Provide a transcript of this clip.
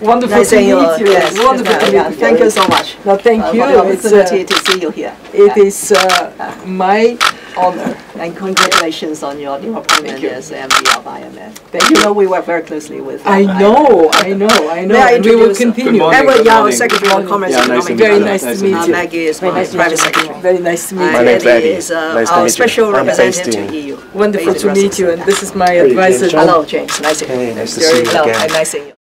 Wonderful Nice to meet you. Yes, Wonderful yes, to yeah, meet you. Thank you so much. No, thank uh, you. For the It's, a uh, to see you here. It Yeah. is uh, my honor. And congratulations on your new appointment you. as MD of IMF. Thank You you. know, we work very closely with. I uh, know, I know, I know. May I we will continue. Good morning. Edward good Yau, morning. Secretary of Commerce Yeah, nice Very nice to meet you. Maggie is my private secretary. Very nice to meet Uh, My you. name's is uh, Nice to our meet you. special I'm representative to EU. Wonderful to meet you, and this is my advisor. Hello, James. Nice to meet you. nice to Very see you again. you.